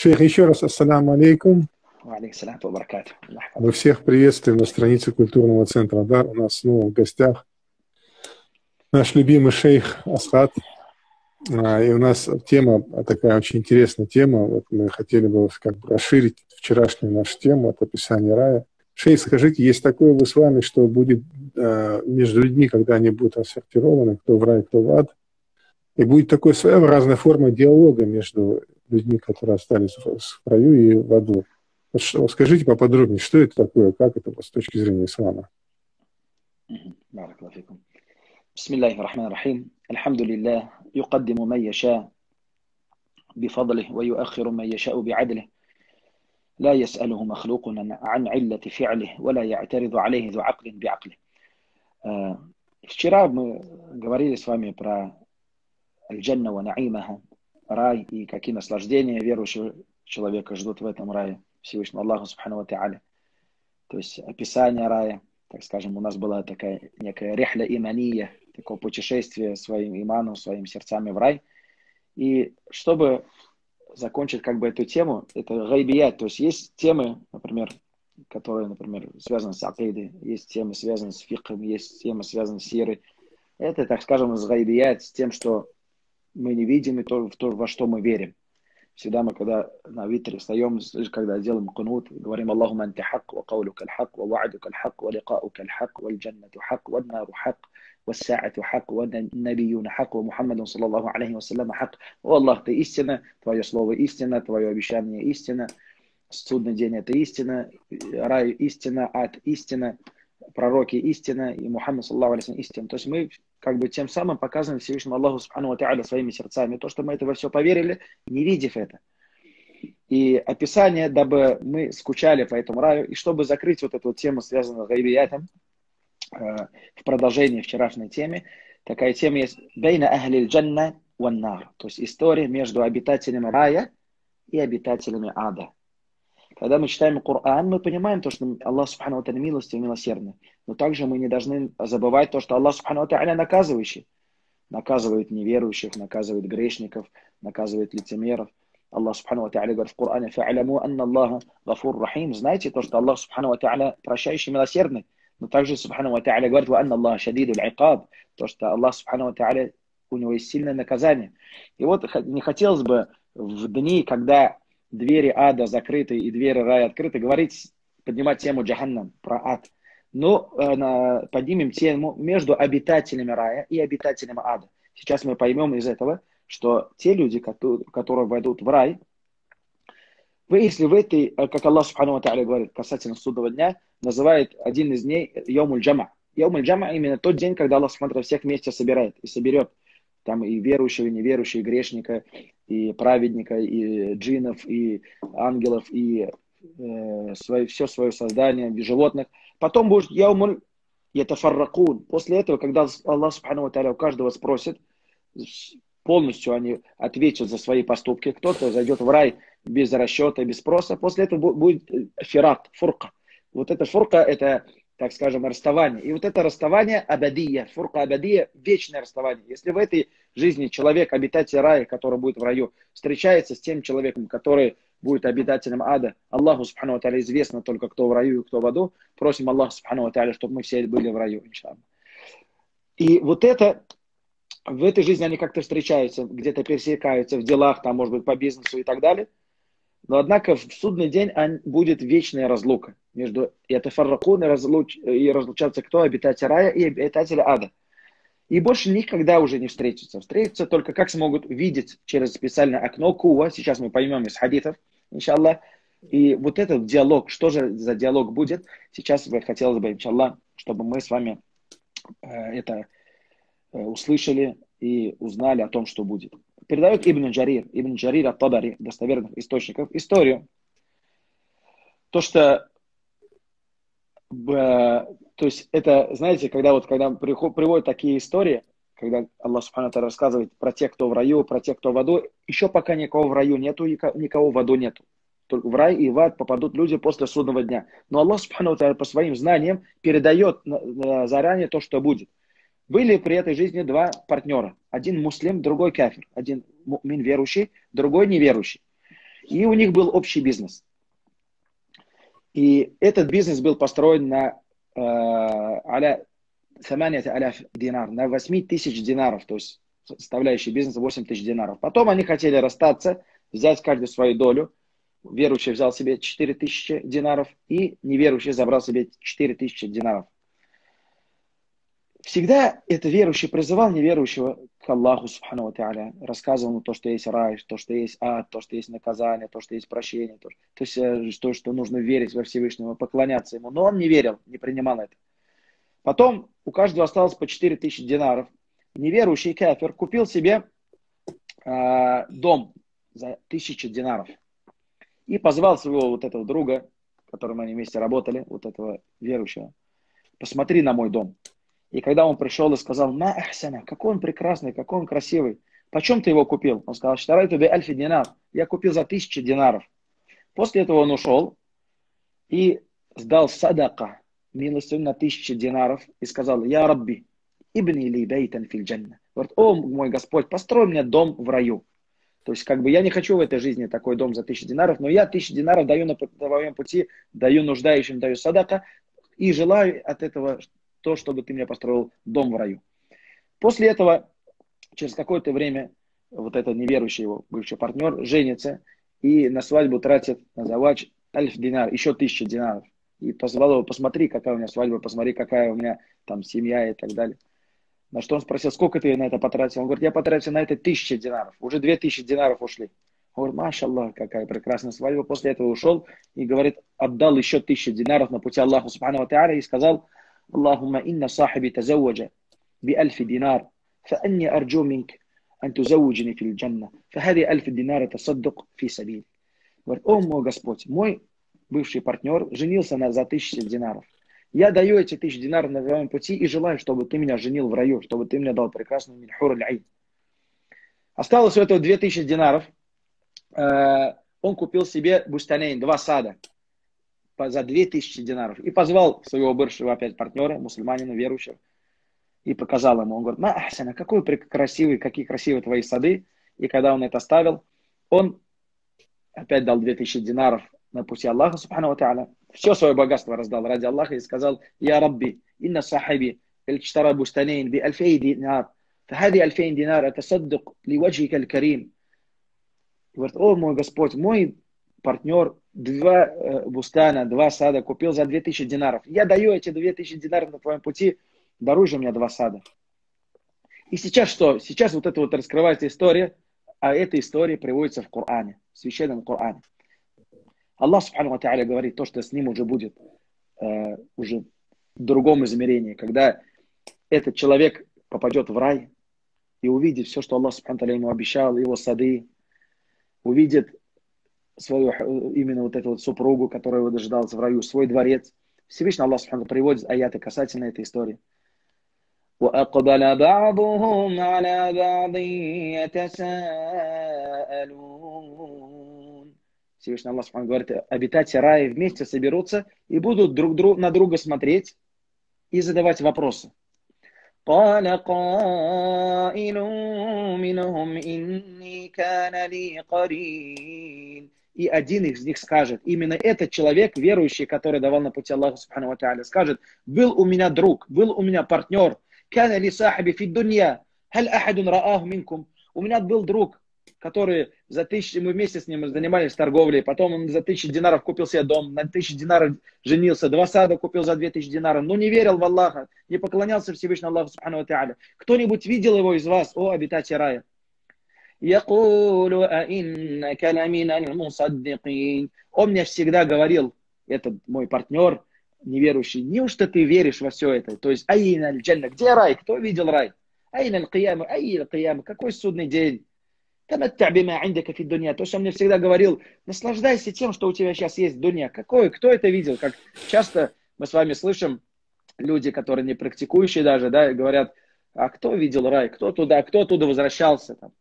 Шейх, еще раз ассаляму алейкум. Мы всех приветствуем на странице культурного центра. Да, у нас снова в гостях наш любимый шейх Асхат. А, и у нас тема, такая очень интересная тема. Вот мы хотели бы как бы расширить вчерашнюю нашу тему от описания рая. Шейх, скажите, есть такое вы с вами, что будет э, между людьми, когда они будут рассортированы, кто в рай, кто в ад, и будет такой своеобразная форма диалога между людьми, которые остались в раю и в аду. Скажите поподробнее, что это такое, как это с точки зрения ислама? بارك الله فيكم بسم الله الرحمن الرحيم الحمد لله يقدم من يشاء بفضله ويؤخر من يشاء بعدله لا يسأله مخلوق عن علة فعله ولا يعترض عليه ذو عقل بعقله Вчера мы говорили с вами про аль-джанна ва наимаха, рай и какие наслаждения верующего человека ждут в этом рае Всевышнего Аллаха Субхану Тааля. То есть описание рая, так скажем, у нас была такая некая рехля имания, такое путешествие своим иманом, своими сердцами в рай. И чтобы закончить как бы эту тему, это гайбият, то есть есть темы, например, которые, например, связаны с акидой, есть темы, связанные с фиком, есть темы, связанные с сирой. Это, так скажем, с гайбият, с тем, что мы не видим и то, в то, во что мы верим. Всегда мы, когда на витре встаем, когда делаем кунут, говорим Аллаху анти хак, ва каулю каль хак, ва ва'аду каль хак, ва ликау каль хак, ва джаннату хак, ва нару хак, ва саату хак, ва набиюна хак, ва Мухаммаду, саллаллаху алейхи ва саллама хак». «О Аллах, Ты истина, Твое слово истина, Твое обещание истина, судный день – это истина, рай – истина, ад – истина» пророки истина и Мухаммад саллаху алейхи истина. То есть мы как бы тем самым показываем Всевышнему Аллаху Субхану Тааля своими сердцами. То, что мы это во все поверили, не видев это. И описание, дабы мы скучали по этому раю, и чтобы закрыть вот эту тему, связанную с гайбиятом, э, в продолжении вчерашней темы, такая тема есть «Бейна ахли джанна ваннар», то есть история между обитателями рая и обитателями ада. Когда мы читаем Коран, мы понимаем то, что Аллах Субхану Тааля милостивый, милосердный. Но также мы не должны забывать то, что Аллах Субхану Тааля наказывающий. Наказывает неверующих, наказывает грешников, наказывает лицемеров. Аллах Субхану Тааля говорит в Коране, «Фа'аляму анна Аллаха гафур рахим». Знаете то, что Аллах Субхану Тааля прощающий, милосердный. Но также Субхану Тааля говорит, «Ва анна Аллаха шадиду аль То, что Аллах Субхану Тааля у него есть сильное наказание. И вот не хотелось бы в дни, когда двери ада закрыты и двери рая открыты, говорить, поднимать тему джаханнам, про ад. Но э, поднимем тему между обитателями рая и обитателями ада. Сейчас мы поймем из этого, что те люди, которые, которые войдут в рай, вы, если в этой, э, как Аллах Субхану Тааля говорит касательно судного дня, называет один из дней Йомуль Джама. Йомуль Джама именно тот день, когда Аллах Субхану всех вместе собирает и соберет там и верующего, и неверующего, и грешника, и праведника, и джинов, и ангелов, и э, свое, все свое создание, и животных. Потом будет яумуль ятафарракун. После этого, когда Аллах Субхану у каждого спросит, полностью они ответят за свои поступки. Кто-то зайдет в рай без расчета, без спроса. После этого будет фират, фурка. Вот эта фурка, это так скажем, расставание. И вот это расставание абадия, фурка абадия, вечное расставание. Если в этой жизни человек, обитатель рая, который будет в раю, встречается с тем человеком, который будет обитателем ада, Аллаху Субхану Аталя известно только, кто в раю и кто в аду, просим Аллаха Субхану Аталя, чтобы мы все были в раю, иншалла. И вот это, в этой жизни они как-то встречаются, где-то пересекаются в делах, там, может быть, по бизнесу и так далее. Но, однако, в судный день будет вечная разлука между Ятафарракун и, разлуч, и разлучаться кто? Обитатели рая и обитатели ада. И больше никогда уже не встретятся. Встретятся только как смогут видеть через специальное окно Кува. Сейчас мы поймем из хадитов, иншаллах. И вот этот диалог, что же за диалог будет, сейчас бы хотелось бы, иншаллах, чтобы мы с вами э, это э, услышали и узнали о том, что будет. Передает Ибн Джарир, Ибн Джарир от Табари, достоверных источников, историю. То, что то есть это, знаете, когда вот когда приводят такие истории, когда Аллах Субхану рассказывает про тех, кто в раю, про тех, кто в аду, еще пока никого в раю нету, никого в аду нету. Только в рай и в ад попадут люди после судного дня. Но Аллах Субхану по своим знаниям передает заранее то, что будет. Были при этой жизни два партнера. Один муслим, другой кафир. Один мин верующий, другой неверующий. И у них был общий бизнес. И этот бизнес был построен на э, аля, аляф динар, на 8 тысяч динаров, то есть составляющий бизнеса 8 тысяч динаров. Потом они хотели расстаться, взять каждую свою долю. Верующий взял себе 4 тысячи динаров, и неверующий забрал себе 4 тысячи динаров. Всегда это верующий призывал неверующего к Аллаху, субхану Тааля, рассказывал ему то, что есть рай, то, что есть ад, то, что есть наказание, то, что есть прощение, то, то есть э, то, что нужно верить во Всевышнего, поклоняться ему. Но он не верил, не принимал это. Потом у каждого осталось по 4 тысячи динаров. Неверующий кафир купил себе э, дом за тысячу динаров и позвал своего вот этого друга, которым они вместе работали, вот этого верующего, посмотри на мой дом. И когда он пришел и сказал, «Ма ахсана, какой он прекрасный, какой он красивый, почем ты его купил?» Он сказал, «Штарай тебе альфи динар, я купил за тысячу динаров». После этого он ушел и сдал садака, милостью на тысячу динаров, и сказал, «Я Рабби, ибни ли бейтан филь джанна». Говорит, «О мой Господь, построй мне дом в раю». То есть, как бы я не хочу в этой жизни такой дом за тысячу динаров, но я тысячу динаров даю на твоем пути, даю нуждающим, даю садака, и желаю от этого, то, чтобы ты мне построил дом в раю. После этого, через какое-то время, вот этот неверующий его бывший партнер женится и на свадьбу тратит на завач альф динар, еще тысяча динаров. И позвал его, посмотри, какая у меня свадьба, посмотри, какая у меня там семья и так далее. На что он спросил, сколько ты на это потратил? Он говорит, я потратил на это тысяча динаров. Уже две тысячи динаров ушли. Он говорит, машаллах, какая прекрасная свадьба. После этого ушел и говорит, отдал еще тысячу динаров на пути Аллаха Субхану и сказал, اللهم إن صاحبي تزوج بألف دينار فأني أرجو منك أن تزوجني في الجنة فهذه ألف دينار تصدق في سبيل Говорит, о мой Господь, мой бывший партнер женился на, за тысячи динаров. Я даю эти тысячи динаров на твоем пути и желаю, чтобы ты меня женил в раю, чтобы ты мне дал прекрасную минхур аль Осталось у этого две тысячи динаров. Э, он купил себе бустанейн, два сада за 2000 динаров. И позвал своего бывшего опять партнера, мусульманина, верующего, и показал ему. Он говорит, на Ахсана, какой красивый, какие красивые твои сады. И когда он это оставил, он опять дал 2000 динаров на пути Аллаха, субхану ва Все свое богатство раздал ради Аллаха и сказал, Я Рабби, инна сахаби, الاشترى بستانين بألفي دينار فهذه ألفين دينار أتصدق لوجهك الكريم говорит, о мой Господь, мой партнер два э, бустана, два сада купил за 2000 динаров. Я даю эти 2000 динаров на твоем пути, даруй же мне два сада. И сейчас что? Сейчас вот это вот раскрывается история, а эта история приводится в Коране, в священном Коране. Аллах, субхану говорит то, что с ним уже будет э, уже в другом измерении, когда этот человек попадет в рай и увидит все, что Аллах, субхану ему обещал, его сады, увидит свою э, именно вот эту вот супругу, которая его дожидалась в раю, свой дворец. Всевышний Аллах Субхану приводит аяты касательно этой истории. وأقبل بعضهم على بعض يتساءلون Всевышний Аллах Субхану говорит, обитатели рая вместе соберутся и будут друг, друг на друга смотреть и задавать вопросы. قال قائل منهم إني كان لي قرين и один из них скажет, именно этот человек, верующий, который давал на пути Аллаха Субхану Ва скажет, был у меня друг, был у меня партнер. У меня был друг, который за тысячу, мы вместе с ним занимались торговлей, потом он за тысячу динаров купил себе дом, на тысячу динаров женился, два сада купил за две тысячи динаров, но не верил в Аллаха, не поклонялся Всевышнему Аллаху Субхану Ва Кто-нибудь видел его из вас, о обитатель рая? يقول أئنك لمن المصدقين. Он мне всегда говорил, этот мой партнер, неверующий, неужто ты веришь во все это? То есть, айна аль где рай? Кто видел рай? Айна аль-кияма, айна аль-кияма, какой судный день? Тамаття бима индика фи дуня. То, что он мне всегда говорил, наслаждайся тем, что у тебя сейчас есть в дуне. Какой, кто это видел? Как часто мы с вами слышим, люди, которые не практикующие даже, да, говорят, а кто видел рай, кто туда, кто оттуда возвращался? Там?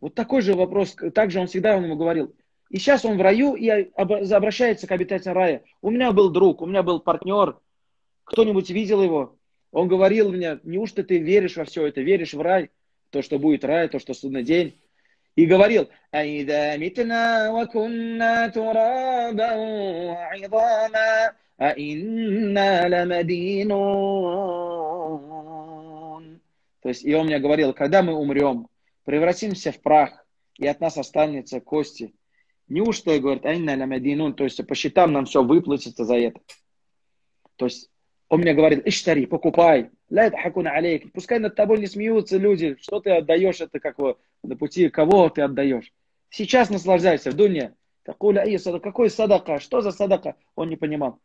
Вот такой же вопрос, также он всегда ему говорил. И сейчас он в раю и обращается к обитателям рая. У меня был друг, у меня был партнер, кто-нибудь видел его? Он говорил мне, неужто ты веришь во все это, веришь в рай, то, что будет рай, то, что судный день. и говорил, «Аида митна ва кунна тураба идама, а инна ламадинун». То есть, и он мне говорил, когда мы умрем, превратимся в прах, и от нас останется кости. Неужто, говорит, айна ламадинун, то есть по счетам нам все выплатится за это. То есть он мне говорит, иштари, покупай, ля это хакуна алейк, пускай над тобой не смеются люди, что ты отдаешь, это как на пути, кого ты отдаешь. Сейчас наслаждайся, в дуне. Какой садака, что за садака? Он не понимал.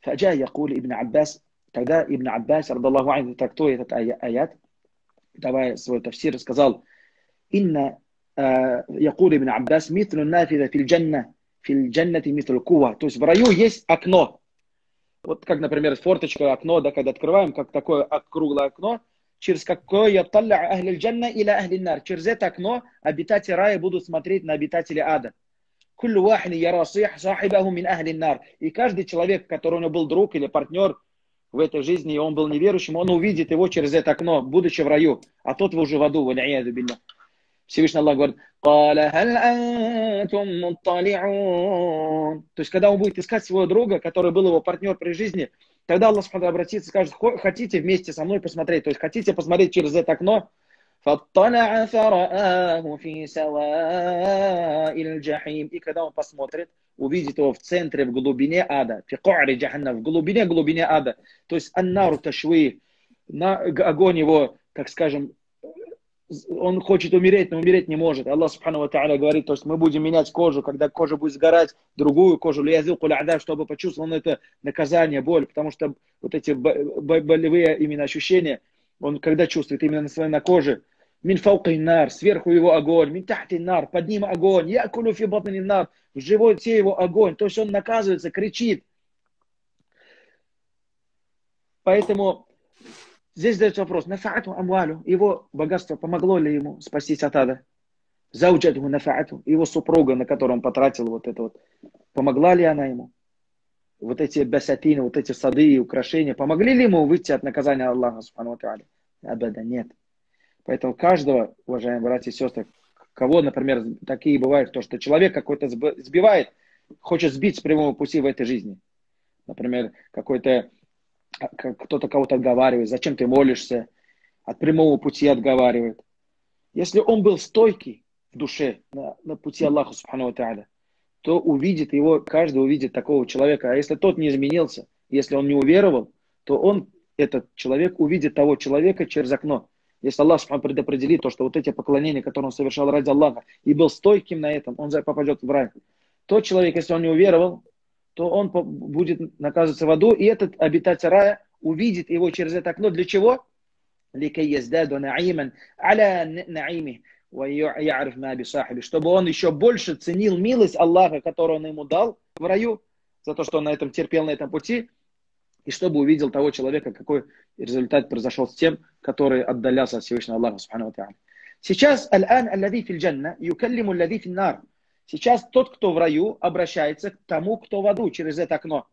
Фаджа якули Ибн Аббас, тогда Ибн Аббас, радаллаху анху, трактуя этот аят, давая свой тафсир, сказал, «Инна э, Якур ибн Аббас митлю нафида фил джанна, фил джаннати митлю кува». То есть в раю есть окно. Вот как, например, форточка, окно, да, когда открываем, как такое круглое окно, через какое я талля ахли джанна или ахли нар. Через это окно обитатели рая будут смотреть на обитателей ада. И каждый человек, который у него был друг или партнер, в этой жизни, и он был неверующим, он увидит его через это окно, будучи в раю. А тот уже в аду. Всевышний Аллах говорит, то есть, когда он будет искать своего друга, который был его партнер при жизни, тогда Аллах обратится и скажет, хотите вместе со мной посмотреть, то есть, хотите посмотреть через это окно, فاطلع فرآه في سواء الجحيم. И когда он посмотрит, увидит его в центре, в глубине ада. في قعر جهنم, в глубине, глубине ада. То есть аннару ташви, на огонь его, так скажем, он хочет умереть, но умереть не может. Аллах Субхану Тааля говорит, то есть мы будем менять кожу, когда кожа будет сгорать, другую кожу, чтобы почувствовал он это наказание, боль, потому что вот эти болевые именно ощущения, он когда чувствует именно на своей на коже, мин нар, сверху его огонь, мин нар, под ним огонь, я кулю фи нар, в животе его огонь, то есть он наказывается, кричит. Поэтому Здесь задается вопрос, нафаату амвалю, его богатство помогло ли ему спастись от ада? Зауджату нафаату, его супруга, на которую он потратил вот это вот, помогла ли она ему? Вот эти басатины, вот эти сады и украшения, помогли ли ему выйти от наказания Аллаха, субхану? Абада, нет. Поэтому каждого, уважаемые братья и сестры, кого, например, такие бывают, то, что человек какой-то сбивает, хочет сбить с прямого пути в этой жизни. Например, какой-то кто-то кого-то отговаривает, зачем ты молишься, от прямого пути отговаривает. Если он был стойкий в душе на, на пути Аллаха, субхану тааля, то увидит его, каждый увидит такого человека. А если тот не изменился, если он не уверовал, то он, этот человек, увидит того человека через окно. Если Аллах субхану предопределит то, что вот эти поклонения, которые он совершал ради Аллаха, и был стойким на этом, он попадет в рай. Тот человек, если он не уверовал, то он будет наказываться в аду, и этот обитатель рая увидит его через это окно. Для чего? Чтобы он еще больше ценил милость Аллаха, которую он ему дал в раю, за то, что он на этом терпел, на этом пути, и чтобы увидел того человека, какой результат произошел с тем, который отдалялся от Всевышнего Аллаха. Сейчас аль-ан аллади фил джанна юкаллиму аллади фил нар. Сейчас тот, кто в раю, обращается к тому, кто в аду, через это окно.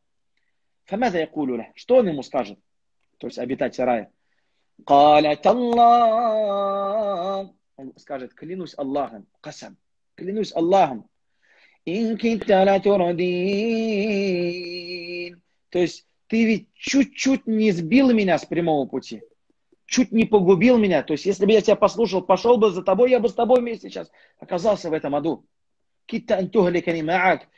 Что он ему скажет? То есть обитатель рая. Он скажет, клянусь Аллахом, касам, клянусь Аллахом. То есть ты ведь чуть-чуть не сбил меня с прямого пути. Чуть не погубил меня. То есть, если бы я тебя послушал, пошел бы за тобой, я бы с тобой вместе сейчас оказался в этом аду.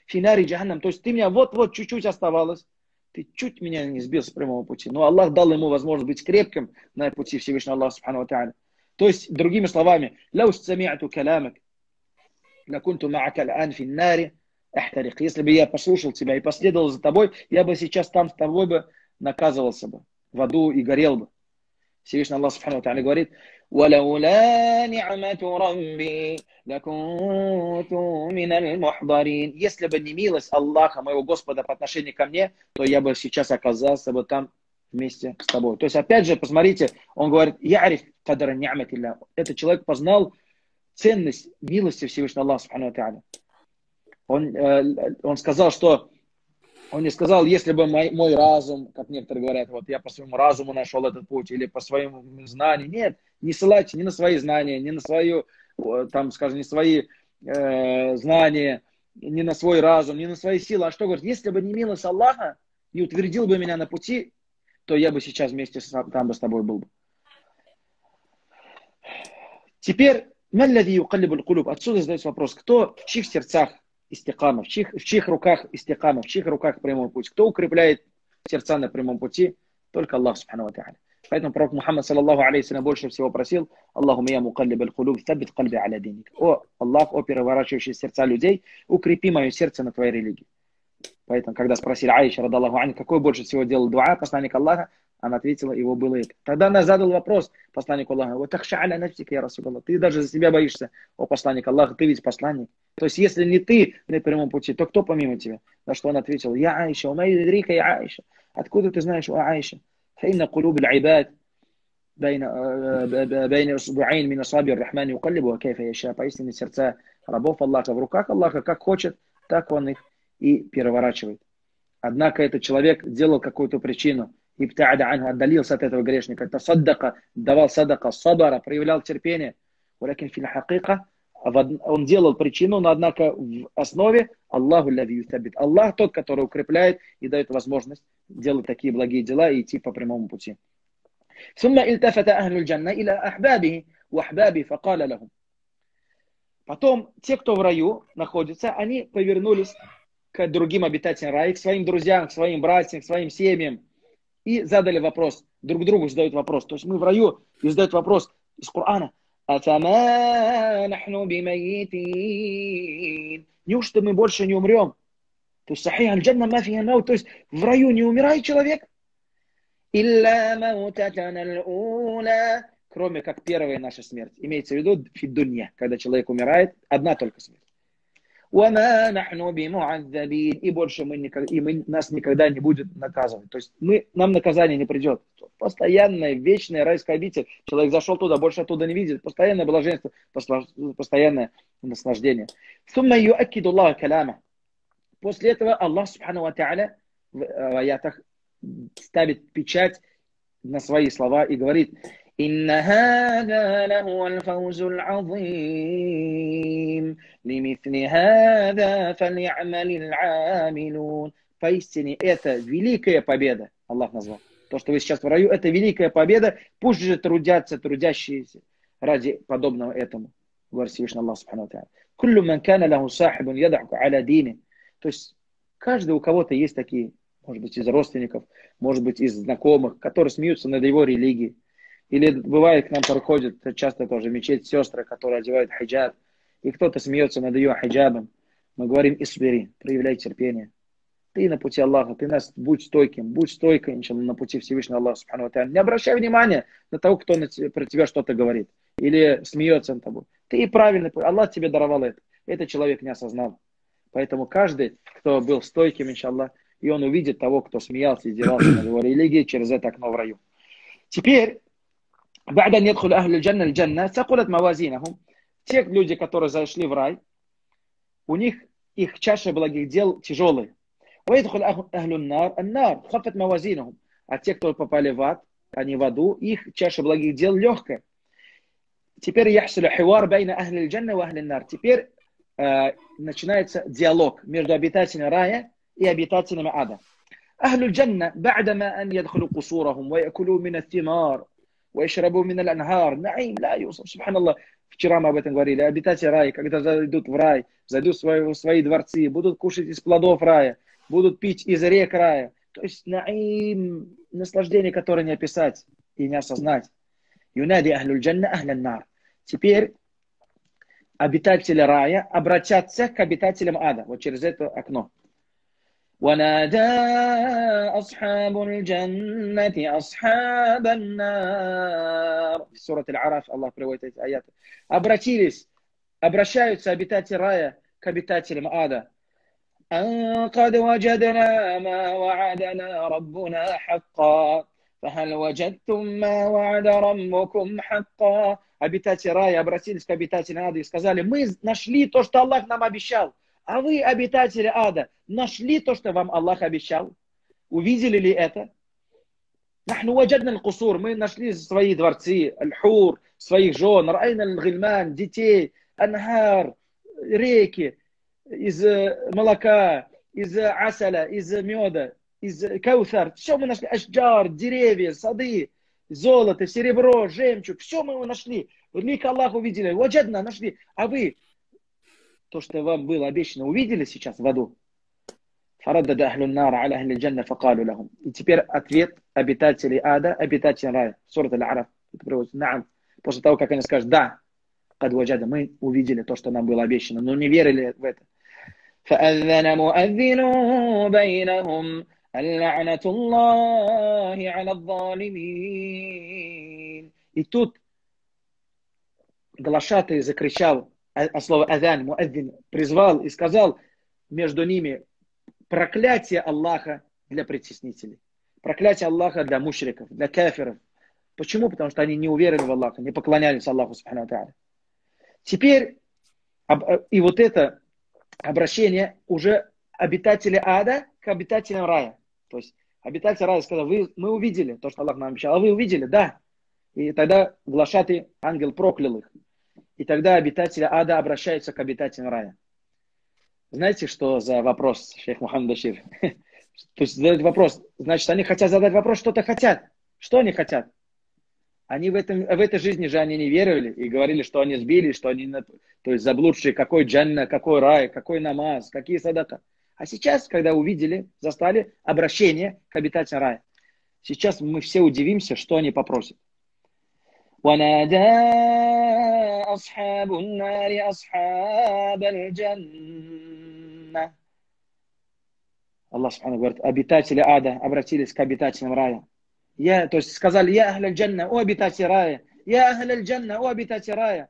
финари джаханнам. То есть, ты меня вот-вот чуть-чуть оставалось. Ты чуть меня не сбил с прямого пути. Но Аллах дал ему возможность быть крепким на пути Всевышнего Аллаха. Субхану То есть, другими словами, «Лау сами'ату калямак, лакунту ма'ака л'ан фи нари, احترق. Если бы я послушал тебя и последовал за тобой, я бы сейчас там с тобой бы наказывался бы в аду и горел бы. Всевышний Аллах Субхану Тааля говорит, ولولا نعمة ربي لكنت من المحضرين. Если бы не милость Аллаха, моего Господа, по отношению ко мне, то я бы сейчас оказался бы там вместе с тобой. То есть, опять же, посмотрите, он говорит, я ариф кадра ни'матилля. Этот человек познал ценность милости Всевышнего Аллаха, Субхану Он, э, он сказал, что он не сказал, если бы мой, мой разум, как некоторые говорят, вот я по своему разуму нашел этот путь, или по своему знанию. Нет, не ссылайтесь ни на свои знания, ни на свою там, скажем, не свои э, знания, не на свой разум, не на свои силы, а что говорит, если бы не милость Аллаха и утвердил бы меня на пути, то я бы сейчас вместе с, там бы с тобой был бы. Теперь, отсюда задается вопрос, кто в чьих сердцах истикама, в чьих, в чьих руках истикама, в чьих руках прямой путь, кто укрепляет сердца на прямом пути, только Аллах, субхану ва Поэтому пророк Мухаммад, саллаллаху алейхи больше всего просил, Аллаху я мукаллиб аль-кулуб, табит кальби аля диник. О, Аллах, о переворачивающий сердца людей, укрепи мое сердце на твоей религии. Поэтому, когда спросили Аиша, радаллаху ани, какой больше всего делал дуа, посланник Аллаха, она ответила, его было это. Тогда она задал вопрос посланнику Аллаха, вот тахша аля нафсика, я Расулаллах, ты даже за себя боишься, о посланник Аллаха, ты ведь посланник. То есть, если не ты на прямом пути, то кто помимо тебя? На что он ответил, я Аиша, у моей рика я Аиша. Откуда ты знаешь, о Аиша? فإن قلوب العباد بين بين أسبوعين من أصابع الرحمن يقلبها كيف يشاء. Поистине сердца рабов Аллаха в руках Аллаха, как хочет, так он их и переворачивает. Однако этот человек делал какую-то причину, и отдалился от этого грешника, это саддака, давал садака, сабара, проявлял терпение. ولكن في الحقيقة он делал причину, но однако в основе Аллаху лави ютабит. Аллах тот, который укрепляет и дает возможность делать такие благие дела и идти по прямому пути. ثم التفت أهل الجنة إلى أحبابه وأحبابه فقال لهم Потом те, кто в раю находится, они повернулись к другим обитателям рая, к своим друзьям, к своим братьям, к своим семьям и задали вопрос, друг другу задают вопрос. То есть мы в раю и задают вопрос из Корана. Неужто мы больше не умрем? То есть, в раю не умирает человек? Кроме как первая наша смерть. Имеется в виду фидунья, когда человек умирает, одна только смерть. И больше мы, никогда, и мы, нас никогда не будет наказывать. То есть мы, нам наказание не придет. Постоянное, вечное райское обитель. Человек зашел туда, больше оттуда не видит. Постоянное блаженство, постоянное наслаждение. После этого Аллах, Субхану Ва э, в аятах ставит печать на свои слова и говорит – إن هذا لهو الفوز العظيم لمثل هذا فليعمل العاملون Поистине это великая победа, Аллах назвал. То, что вы сейчас в раю, это великая победа. Пусть же трудятся трудящиеся ради подобного этому. Говорит Всевышний Аллах Субхану Куллю ман кана лаху сахибун ядахку аля дини. То есть каждый у кого-то есть такие, может быть, из родственников, может быть, из знакомых, которые смеются над его религией. или бывает, к нам приходят часто тоже мечеть сестры, которые одевают хиджаб, и кто-то смеется над ее хиджабом. Мы говорим, исбери, проявляй терпение. Ты на пути Аллаха, ты нас будь стойким, будь стойкой, иншалла, на пути Всевышнего Аллаха, субхану Не обращай внимания на того, кто на тебя, про тебя что-то говорит или смеется над тобой. Ты правильный, Аллах тебе даровал это. Этот человек не осознал. Поэтому каждый, кто был стойким, иншаллах, и он увидит того, кто смеялся и издевался над его религией через это окно в раю. Теперь بعد أن يدخل أهل الجنة الجنة ثقلت موازينهم те люди, которые зашли в рай, у них их чаша благих дел тяжелые. ويدخل أهل النار النار خفت موازينهم. А те, кто попали в ад, они в аду, их чаша благих дел легкая. Теперь яхсулю хивар байна ахли джанна ва ахли нар. Теперь э, начинается диалог между обитателями рая и обитателями ада. أهل الجنة بعدما أن يدخلوا قصورهم ويأكلوا من الثمار ويشربوا من الأنهار наим لا يوصف سبحان الله вчера мы об этом говорили обитатели рая когда зайдут в рай зайдут в свои, в свои дворцы будут кушать из плодов рая будут пить из рек рая то есть наим наслаждение которое не описать и не осознать юнади ахлюль джанна ахлян нар теперь обитатели рая обратятся к обитателям ада вот через это окно ونادى أصحاب الجنة أصحاب النار в суrat Аль-Араф Аллах приводит эти аяты обратились обращаются обитатели рая к обитателям ада أن قد وجدنا ما وعدنا ربنا حقا فهل وجدتم ما وعد ربكم حقا обитатели рая обратились к обитателям ада и сказали мы нашли то что Аллах нам обещал А вы, обитатели ада, нашли то, что вам Аллах обещал? Увидели ли это? Мы нашли свои дворцы, аль-хур, своих жен, райна гильман, детей, анхар, реки из молока, из асаля, из меда, из каусар. Все мы нашли. Ашджар, деревья, сады, золото, серебро, жемчуг. Все мы его нашли. Лик Аллах увидели. Ваджадна нашли. А вы то, что вам было обещано, увидели сейчас в аду? فردد أهل النار على أهل الجنة فقالوا لهم. И теперь ответ обитателей ада, обитателей рая. Сурат Аль-Араф. Наам. После того, как они скажут, да, قد وجد, мы увидели то, что нам было обещано, но не верили в это. فأذن مؤذن بينهم اللعنة الله على الظالمين. И тут глашатый закричал, а слово «адан», «муаддин», призвал и сказал между ними проклятие Аллаха для притеснителей. Проклятие Аллаха для мушриков, для кафиров. Почему? Потому что они не уверены в Аллаха, не поклонялись Аллаху, субхану Теперь, и вот это обращение уже обитатели ада к обитателям рая. То есть обитатель рая сказал, вы, мы увидели то, что Аллах нам обещал. А вы увидели? Да. И тогда глашатый ангел проклял их. И тогда обитатели ада обращаются к обитателям рая. Знаете, что за вопрос, шейх Мухаммад Башир? То есть задают вопрос. Значит, они хотят задать вопрос, что-то хотят. Что они хотят? Они в, этом, в этой жизни же они не верили и говорили, что они сбили, что они то есть заблудшие, какой джанна, какой рай, какой намаз, какие садака. А сейчас, когда увидели, застали обращение к обитателям рая, сейчас мы все удивимся, что они попросят. ونادى أصحاب النار أصحاب الجنة Аллах Субхану говорит, обитатели ада обратились к обитателям рая. Я, то есть сказали, я ахля джанна, о обитатели рая, я ахля джанна, о обитатели рая.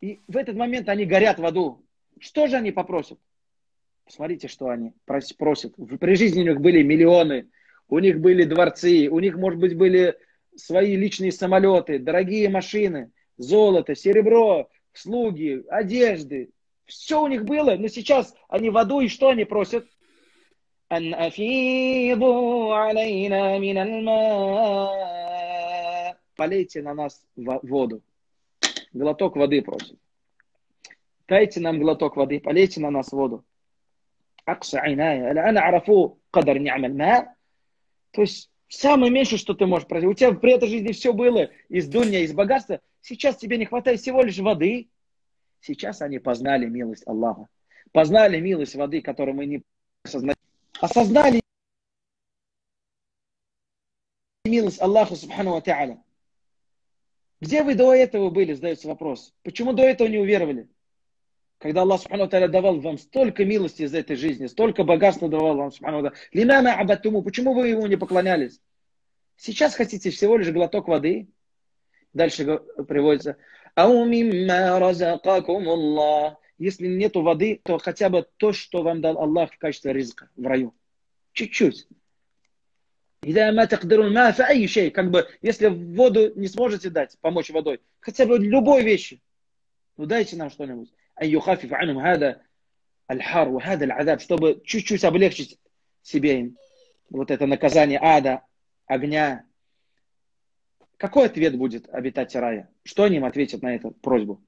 И в этот момент они горят в аду. Что же они попросят? Посмотрите, что они просят. При жизни у них были миллионы, у них были дворцы, у них, может быть, были свои личные самолеты, дорогие машины, золото, серебро, слуги, одежды. Все у них было, но сейчас они в аду, и что они просят? أن أفيضوا علينا من الماء Полейте на нас воду. Глоток воды просит. Дайте нам глоток воды, полейте на нас воду. أقصى عناية الآن عرفوا قدر نعم الماء то есть Самое меньшее, что ты можешь просить. У тебя при этой жизни все было из дуня, из богатства. Сейчас тебе не хватает всего лишь воды. Сейчас они познали милость Аллаха. Познали милость воды, которую мы не осознали. Осознали милость Аллаха, субхану ва Где вы до этого были, задается вопрос. Почему до этого не уверовали? когда Аллах Субхану Тааля давал вам столько милости из этой жизни, столько богатства давал вам Субхану Тааля. Лимана абатуму, почему вы ему не поклонялись? Сейчас хотите всего лишь глоток воды. Дальше приводится. Если нет воды, то хотя бы то, что вам дал Аллах в качестве ризка в раю. Чуть-чуть. Как бы, если воду не сможете дать, помочь водой, хотя бы любой вещи, ну дайте нам что-нибудь. Чтобы чуть-чуть облегчить себе им вот это наказание ада, огня, Какой ответ будет обитать рая? Что они им ответят на эту просьбу?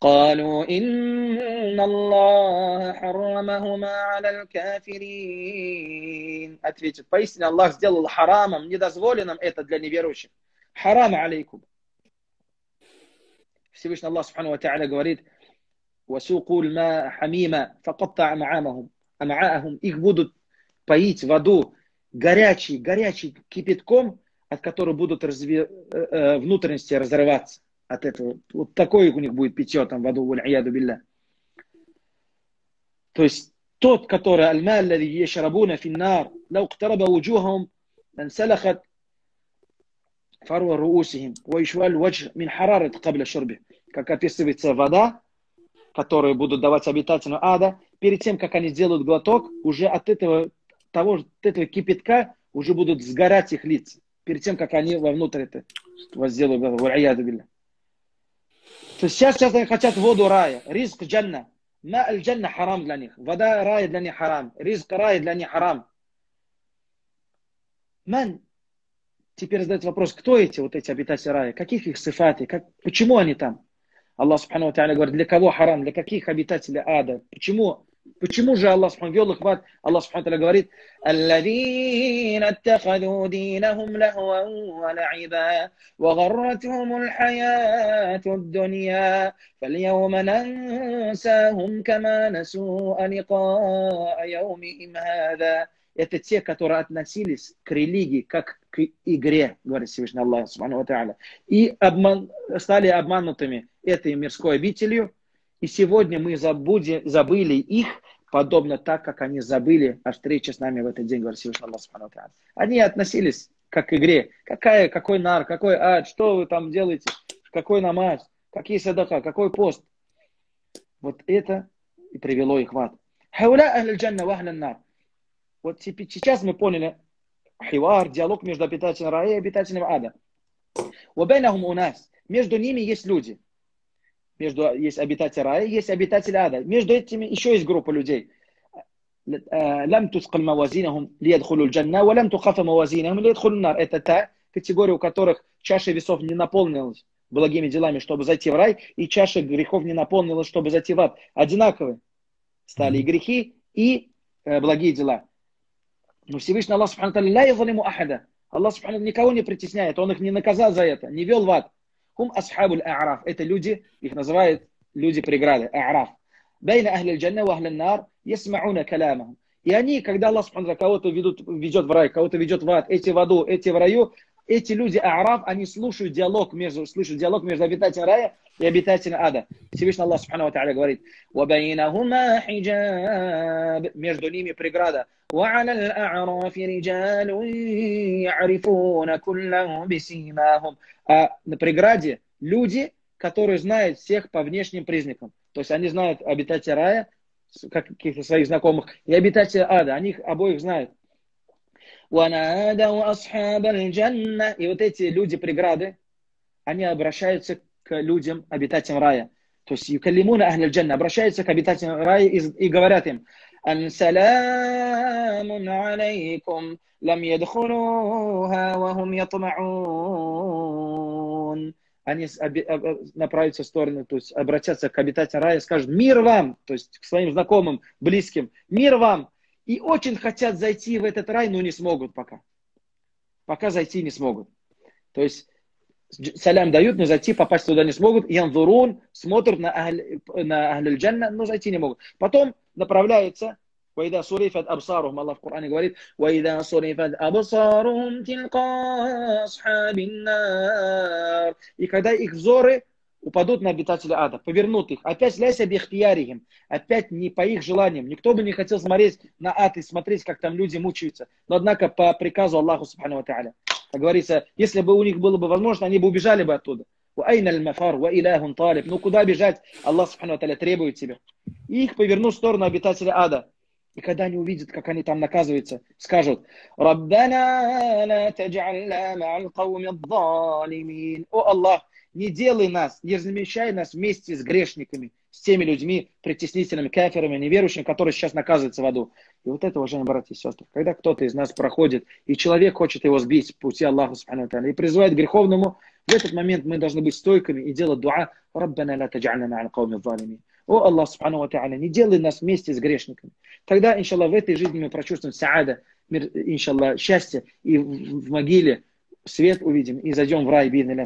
قالوا إن الله حرمهما على الكافرين ответит поистине Аллах сделал харамом недозволенным это для неверующих харам алейкум Всевышний Аллах Субхану Ва говорит وسوقوا الماء حميما فقطع معامهم أمعاءهم их будут поить воду горячей, горячей кипятком, от которой будут разве... Э, э, внутренности разрываться от этого. Вот такое у них будет питье там в аду, валь-аяду билля. То есть тот, который аль-мал, аль ешарабуна финнар, лау ктараба уджухам, лансалахат фарва руусихим, ваишваль вадж мин харарат кабля шурби. Как описывается вода, которую будут давать обитателям ада, перед тем, как они сделают глоток, уже от этого, того, от этого кипятка уже будут сгорать их лица. Перед тем, как они вовнутрь это сделают. То есть сейчас, сейчас они хотят воду рая, риск джанна. Ма аль джанна харам для них. Вода рая для них харам. Риск рая для них харам. Ман теперь задается вопрос, кто эти вот эти обитатели рая, каких их сифаты, как, почему они там? Аллах Субхану Тааля говорит, для кого харам, для каких обитателей ада? Почему Почему же Аллах Субхану вел их в ад? Аллах Субхану говорит, الذين اتخذوا دينهم لهوا ولعبا وغرتهم الحياة الدنيا فاليوم ننساهم كما نسوا لقاء يومهم هذا это те, которые относились к религии как к игре, говорит Всевышний Аллах, Субхану и обман, стали обманутыми этой мирской обителью, и сегодня мы забуди, забыли их, подобно так, как они забыли о встрече с нами в этот день, говорит Всевышний Аллах Субхану Они относились как к игре. Какая, какой нар, какой ад, что вы там делаете, какой намаз, какие садака, какой пост. Вот это и привело их в ад. Вот сейчас мы поняли хивар, диалог между обитателями рая и обитателями ада. Между ними есть люди между есть обитатели рая, есть обитатели ада. Между этими еще есть группа людей. Э, лям тускаль мавазинахум лиядхулю джанна, ва лям тухафа мавазинахум лиядхулю нар. Это та категория, у которых чаша весов не наполнилась благими делами, чтобы зайти в рай, и чаша грехов не наполнилась, чтобы зайти в ад. Одинаковы стали и грехи, и э, благие дела. Но Всевышний Аллах Субхану Аллах Субхану никого не притесняет, Он их не наказал за это, не вел в ад. Хум асхабуль а'раф. Это люди, их называют люди преграды, а'раф. Бейна ахли джанна ва ахли нар ясмауна каламахум. И они, когда Аллах кого-то ведет в рай, кого-то ведет в ад, эти в аду, эти в раю, эти люди а'раф, они слушают диалог между, слышат диалог между обитателем рая и обитателем ада. Всевышний Аллах Субхану Тааля говорит, وَبَيْنَهُمَا حِجَابٌ Между ними преграда. وعلى الأعراف رجال يعرفون كله بسيماهم. А на преграде люди, которые знают всех по внешним признакам. То есть они знают обитателя рая, как каких-то своих знакомых, и обитателя ада. Они их обоих знают. И вот эти люди преграды, они обращаются к людям, обитателям рая. То есть юкалимуна ахляль джанна, обращаются к обитателям рая и, и говорят им, «Ансалямун алейкум, лам ядхулуха, вахум ятмаун». Они направятся в сторону, то есть обратятся к обитателям рая и скажут «Мир вам!» То есть к своим знакомым, близким. «Мир вам!» И очень хотят зайти в этот рай, но не смогут пока. Пока зайти не смогут. То есть салям дают, но зайти, попасть туда не смогут. Янзурун смотрят на, ахль, на ахль джанна, но зайти не могут. Потом направляется وإذا صرفت أبصارهم الله في القرآن говорит وإذا صرفت أبصارهم تلقى أصحاب النار и когда их взоры упадут на обитатели ада, повернут их. Опять ляся бихтиярихим, опять не по их желаниям. Никто бы не хотел смотреть на ад и смотреть, как там люди мучаются. Но однако по приказу Аллаху Субхану Тааля. Как говорится, если бы у них было бы возможно, они бы убежали бы оттуда. Ну куда бежать? Аллах Субхану Тааля требует тебя. И их повернут в сторону обитателя ада. И когда они увидят, как они там наказываются, скажут, «Раббана ла тадж'ална ма'ал О Аллах, не делай нас, не замещай нас вместе с грешниками, с теми людьми, притеснительными, каферами, неверующими, которые сейчас наказываются в аду. И вот это, уважаемые братья и сестры, когда кто-то из нас проходит, и человек хочет его сбить с пути Аллаха, и призывает к греховному, в этот момент мы должны быть стойкими и делать дуа «Раббана ла тадж'ална ма'аль кауми залимин». О Аллах Субхану Ва не делай нас вместе с грешниками. Тогда, иншаллах, в этой жизни мы прочувствуем саада, мир, иншаллах, счастье, и в, в могиле свет увидим, и зайдем в рай, бидна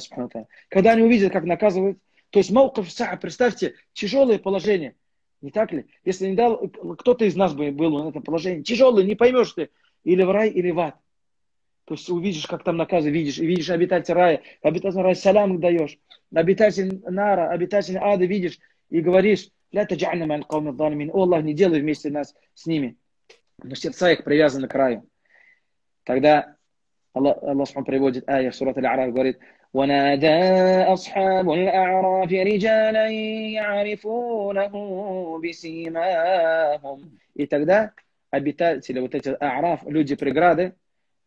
Когда они увидят, как наказывают, то есть Мауков Саа, представьте, тяжелое положение. Не так ли? Если не дал, кто-то из нас бы был в этом положении. Тяжелое, не поймешь ты, или в рай, или в ад. То есть увидишь, как там наказы, видишь, и видишь обитатель рая, обитатель рая салям даешь, обитатель нара, обитатель ада видишь, и говоришь, ля о Аллах, не делай вместе нас с ними. Но сердца их привязаны к краю. Тогда Аллах, Аллах приводит ая в сурат Аль-Араб, говорит, ونادى أصحاب الأعراف رجالا يعرفونه بسيماهم. И тогда обитатели вот эти а'раф, люди преграды,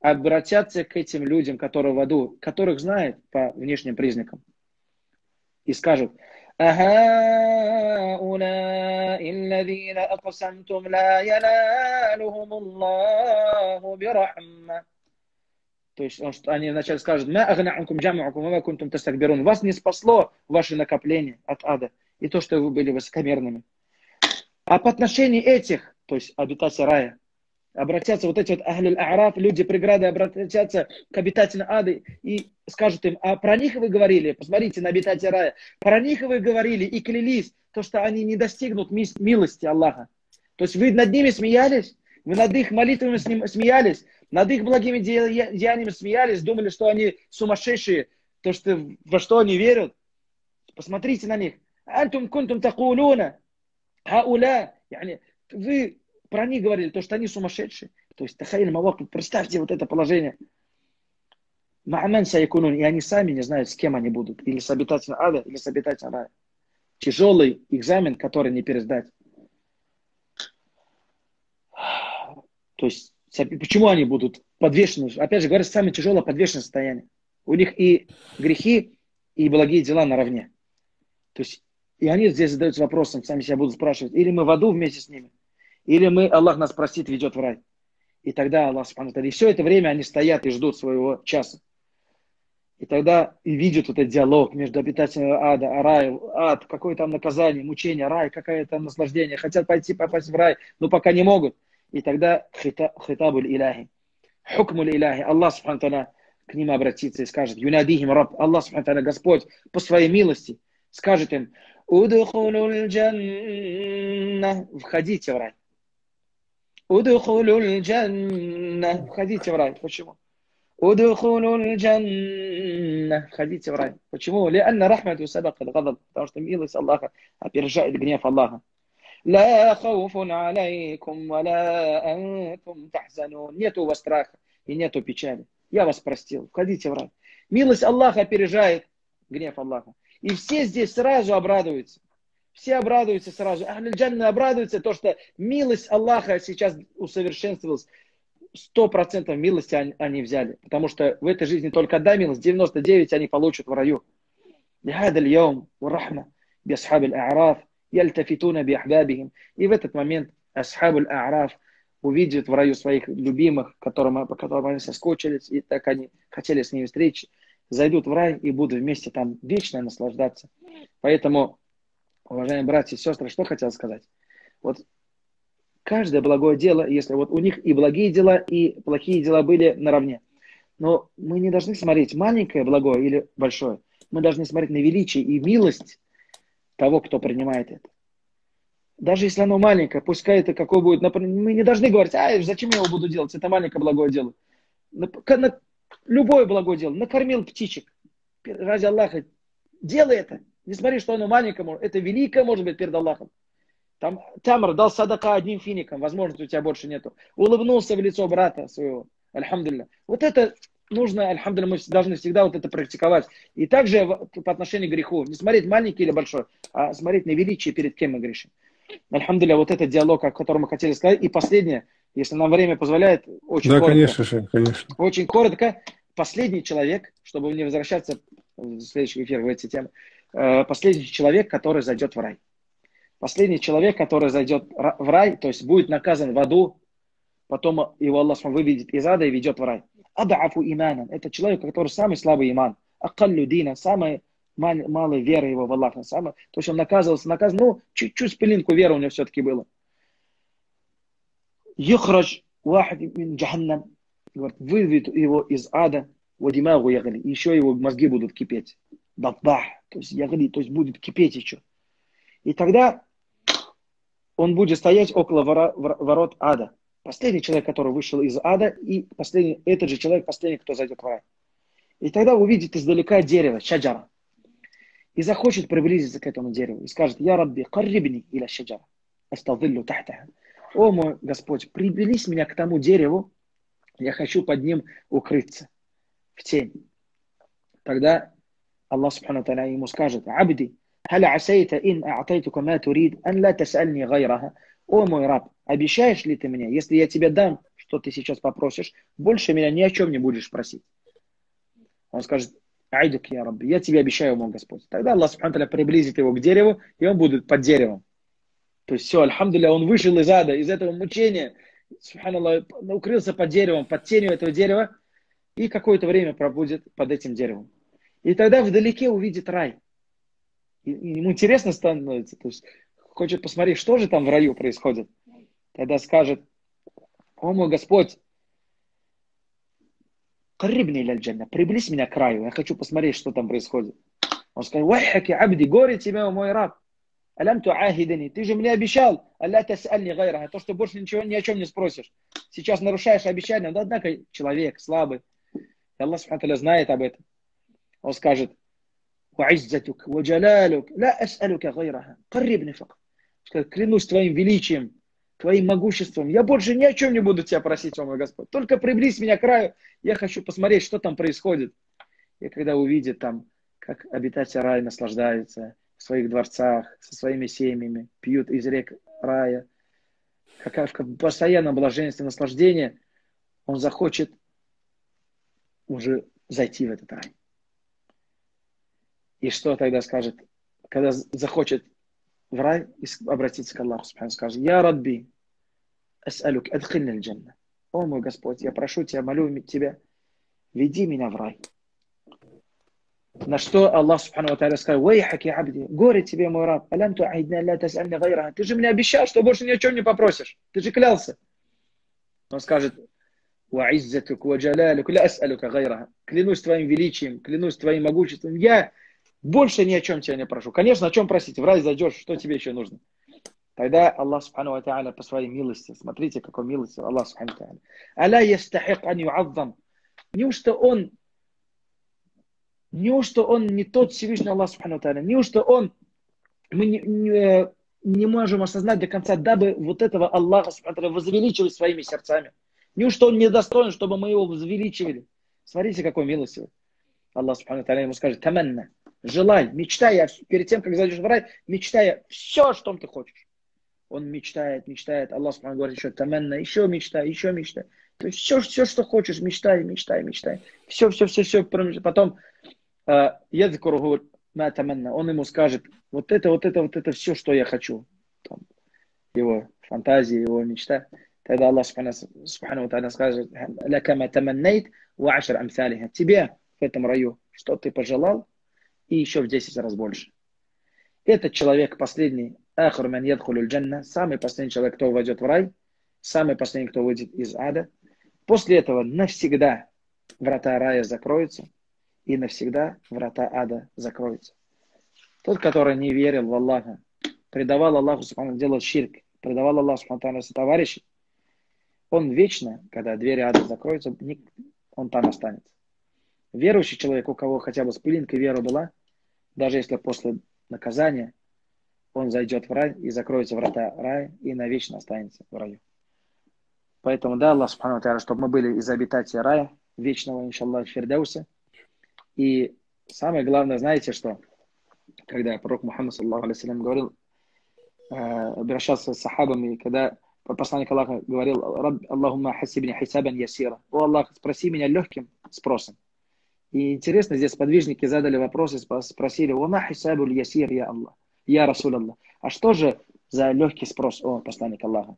обратятся к этим людям, которые в аду, которых знают по внешним признакам. И скажут, أهؤلاء الذين أقسمتم لا ينالهم الله برحمة то есть он, они вначале скажут. Вас не спасло ваше накопление от ада и то, что вы были высокомерными. А по отношению этих, то есть обитателей рая, обратятся вот эти вот а'раф, люди преграды, обратятся к обитателям ада и скажут им, а про них вы говорили, посмотрите на обитателей рая, про них вы говорили и клялись, то, что они не достигнут милости Аллаха. То есть вы над ними смеялись, вы над их молитвами смеялись, над их благими деяниями смеялись, думали, что они сумасшедшие, то, что, во что они верят. Посмотрите на них. Антум кунтум такулуна, хауля. Вы про них говорили, то, что они сумасшедшие. То есть, тахаиль мавак, представьте вот это положение. Ма'аман саякунун, и они сами не знают, с кем они будут. Или с обитателем ада, или с обитателем рая. Тяжелый экзамен, который не пересдать. То есть Почему они будут подвешены? Опять же, говорят, самое тяжелое подвешенное состояние. У них и грехи, и благие дела наравне. То есть, и они здесь задаются вопросом, сами себя будут спрашивать, или мы в аду вместе с ними, или мы, Аллах нас простит, ведет в рай. И тогда Аллах, и все это время они стоят и ждут своего часа. И тогда и видят этот диалог между обитателями ада, а рай, ад, какое там наказание, мучение, рай, какое там наслаждение. Хотят пойти попасть в рай, но пока не могут. И тогда хитабуль иляхи, хукмуль иляхи, Аллах Субхану к ним обратится и скажет, юнадихим раб, Аллах Субхану Господь по своей милости скажет им, входите в рай. Входите в рай. Почему? Входите в рай. Почему? Потому что милость Аллаха опережает гнев Аллаха. لا خوف عليكم ولا أنتم تحزنون. Нету у вас страха и нету печали. Я вас простил. Входите в рай. Милость Аллаха опережает гнев Аллаха. И все здесь сразу обрадуются. Все обрадуются сразу. Ахлиджанны обрадуются, то, что милость Аллаха сейчас усовершенствовалась. Сто процентов милости они, они взяли. Потому что в этой жизни только одна милость, 99 они получат в раю. لهذا اليوم والرحمة بأصحاب الأعراف яльтафитуна биахбабихим. И в этот момент асхабуль а'раф увидят в раю своих любимых, которым, по которым они соскучились, и так они хотели с ними встречи, зайдут в рай и будут вместе там вечно наслаждаться. Поэтому, уважаемые братья и сестры, что хотел сказать? Вот каждое благое дело, если вот у них и благие дела, и плохие дела были наравне. Но мы не должны смотреть маленькое благое или большое. Мы должны смотреть на величие и милость того, кто принимает это. Даже если оно маленькое, пускай это какое будет, мы не должны говорить, а зачем я его буду делать, это маленькое благое дело. Любое благое дело, накормил птичек, ради Аллаха, делай это. Не смотри, что оно маленькое, это великое может быть перед Аллахом. Там Тамар дал садака одним фиником, возможно, у тебя больше нету. Улыбнулся в лицо брата своего. Альхамдулилля. Вот это нужно, альхамдулилля, мы должны всегда вот это практиковать. И также по отношению к греху. Не смотреть маленький или большой, а смотреть на величие, перед кем мы грешим. Альхамдулилля, вот этот диалог, о котором мы хотели сказать. И последнее, если нам время позволяет, очень да, коротко. конечно же, конечно. Очень коротко. Последний человек, чтобы не возвращаться в следующий эфир в эти темы, э, последний человек, который зайдет в рай. Последний человек, который зайдет в рай, то есть будет наказан в аду, потом его Аллах выведет из ада и ведет в рай адафу иманом. Это человек, который самый слабый иман. Акаллю дина, самая мал, малая вера его в Аллаха. Самая, то есть он наказывался, наказан, ну, чуть-чуть пылинку веры у него все-таки было. Юхрадж вахид мин джаханнам. Говорит, выведет его из ада, вадимагу ягли. Еще его мозги будут кипеть. Даббах, то есть ягли, то есть будет кипеть еще. И тогда он будет стоять около ворот ада. Последний человек, который вышел из ада, и последний, этот же человек, последний, кто зайдет в рай. И тогда увидит издалека дерево, шаджара. И захочет приблизиться к этому дереву. И скажет, я рабби, каррибни иля шаджара. Астадиллу тахтаха. О мой Господь, приблизь меня к тому дереву, я хочу под ним укрыться в тень. Тогда Аллах Субхану Та'ala ему скажет, Абди, هل عسيت إن أعطيتك ما تريد أن لا تسألني غيرها о мой раб, обещаешь ли ты мне, если я тебе дам, что ты сейчас попросишь, больше меня ни о чем не будешь просить? Он скажет, айдук я раб, я тебе обещаю, мой Господь. Тогда Аллах Субхану приблизит его к дереву, и он будет под деревом. То есть все, альхамдуля, он вышел из ада, из этого мучения, Субханаллах, укрылся под деревом, под тенью этого дерева, и какое-то время пробудет под этим деревом. И тогда вдалеке увидит рай. И, ему интересно становится, то есть хочет посмотреть, что же там в раю происходит. Тогда скажет, о мой Господь, Карибни ляльджанна, приблизь меня к раю, я хочу посмотреть, что там происходит. Он скажет, вайхаки абди, горе тебе, мой раб. Алям туахидани, ты же мне обещал, алля тасальни гайраха, то, что больше ничего ни о чем не спросишь. Сейчас нарушаешь обещание, но однако человек слабый. И Аллах Субхану знает об этом. Он скажет, وعزتك وجلالك لا أسألك غيرها قربني فقط клянусь твоим величием твоим могуществом. Я больше ни о чем не буду тебя просить, о мой Господь. Только приблизь меня к краю. Я хочу посмотреть, что там происходит. И когда увидит там, как обитатели рая наслаждаются в своих дворцах, со своими семьями, пьют из рек рая, как в постоянном блаженстве наслаждения, он захочет уже зайти в этот рай. И что тогда скажет, когда захочет в рай и обратиться к Аллаху, скажет, «Я Рабби, ас'алюк, адхильна джанна». О мой Господь, я прошу тебя, молю тебя, веди меня в рай. На что Аллах Субхану Ва сказал, «Вейхак, горе тебе, мой раб, алям ту айдна ля тас'альни гайраха». Ты же мне обещал, что больше ни о чем не попросишь. Ты же клялся. Он скажет, «Ва'иззатук, ва джалалюк, ля ас'алюка гайраха». Клянусь твоим величием, клянусь твоим могуществом. Я больше ни о чем тебя не прошу. Конечно, о чем просить? В рай зайдешь, что тебе еще нужно? Тогда Аллах Субхану Ва по своей милости, смотрите, какой милости Аллах Субхану Ва. Аля ястахик ан ю'аззам. Неужто он, неужто он не тот Всевышний Аллах Субхану Ва? Неужто он, мы не, не, не можем осознать до конца, дабы вот этого Аллаха Субхану возвеличивать своими сердцами? Неужто он недостоин, чтобы мы его возвеличивали? Смотрите, какой милостивый. Аллах Субхану Ва Та'аля ему скажет, таманна желай, мечтай, перед тем, как зайдешь в рай, мечтай все, что ты хочешь. Он мечтает, мечтает. Аллах Субхану говорит еще таменна, еще мечтай, еще мечтай. То есть все, все, что хочешь, мечтай, мечтай, мечтай. Все, все, все, все. Потом я закуру таменна. Он ему скажет, вот это, вот это, вот это все, что я хочу. Там, его фантазии, его мечта. Тогда Аллах Субхану Тааля скажет, лакама таманнейт ва ашр амсалиха. Тебе в этом раю, что ты пожелал, и еще в 10 раз больше. Этот человек последний, самый последний человек, кто войдет в рай, самый последний, кто выйдет из ада. После этого навсегда врата рая закроются, и навсегда врата ада закроются. Тот, который не верил в Аллаха, предавал Аллаху, делал ширк, предавал Аллаху товарищей, он вечно, когда двери ада закроются, он там останется. Верующий человек, у кого хотя бы с пылинкой вера была, даже если после наказания он зайдет в рай и закроется врата рая и навечно останется в раю. Поэтому, да, Аллах Субхану чтобы мы были из обитателей рая, вечного, иншаллах, Фердауса. И самое главное, знаете что? Когда пророк Мухаммад, саллаху алейсалям, говорил, э, обращался с сахабами, когда посланник Аллаха говорил, Аллахумма хасибни хисабан ясира. О Аллах, спроси меня легким спросом. И интересно, здесь подвижники задали вопросы, спросили, «Вама хисабуль ясир, я Аллах, я Расул Аллах». А что же за легкий спрос, о посланник Аллаха?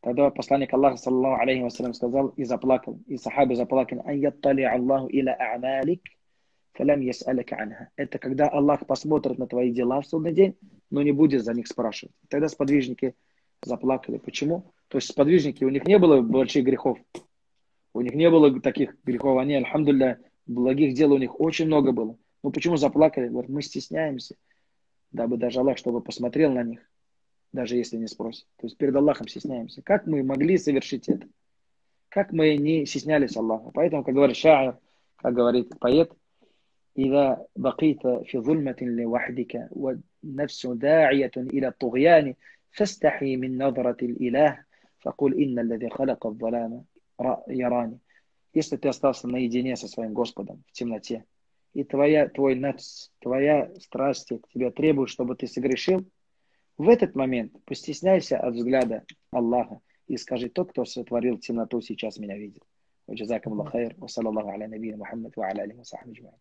Тогда посланник Аллаха, саллаху алейхи вассалям, сказал и заплакал, и сахабы заплакали, «Ан яттали Аллаху иля а'малик, фалям яс'аляка анха». Это когда Аллах посмотрит на твои дела в судный день, но не будет за них спрашивать. Тогда сподвижники заплакали. Почему? То есть сподвижники, у них не было больших грехов. У них не было таких грехов. Они, альхамдулля, благих дел у них очень много было. Ну почему заплакали? Говорят, мы стесняемся, дабы даже Аллах, чтобы посмотрел на них, даже если не спросит. То есть перед Аллахом стесняемся. Как мы могли совершить это? Как мы не стеснялись Аллаха? Поэтому, как говорит шаир, как говорит поэт, إذا بقيت في ظلمة لوحدك والنفس داعية إلى الطغيان فاستحي من نظرة الإله فقل إن الذي خلق الظلام يراني если ты остался наедине со своим Господом в темноте, и твоя, твой нафс, твоя страсть к тебе требует, чтобы ты согрешил, в этот момент постесняйся от взгляда Аллаха и скажи, тот, кто сотворил темноту, сейчас меня видит. وجزاكم الله خير وصلى الله على نبينا محمد وعلى اله وصحبه اجمعين.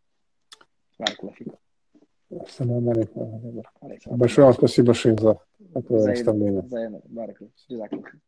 بارك الله فيكم. السلام عليكم Большое вам спасибо, Шин, за такое наставление. بارك الله. جزاك الله خير.